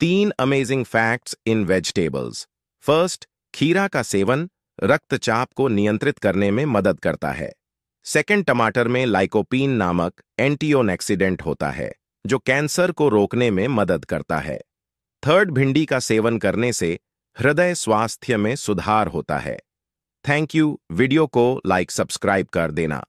तीन amazing facts in vegetables first खीरा का सेवन रक्तचाप को नियंत्रित करने में मदद करता है। सेकंड टमाटर में लाइकोपीन नामक एंटीओनेक्सीडेंट होता है, जो कैंसर को रोकने में मदद करता है। थर्ड भिंडी का सेवन करने से हृदय स्वास्थ्य में सुधार होता है। थैंक यू वीडियो को लाइक सब्सक्राइब कर देना।